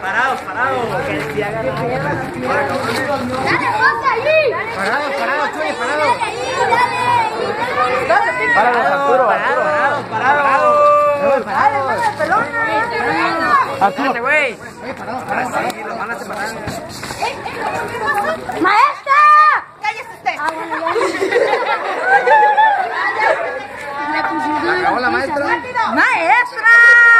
Parados, parados. Parados, parados, parados. Parados, Arturo, Arturo. Parados, parados. Parados. Güey. ¡Maestra! ¡Cállese usted! Ah, bueno, ¡Maestra!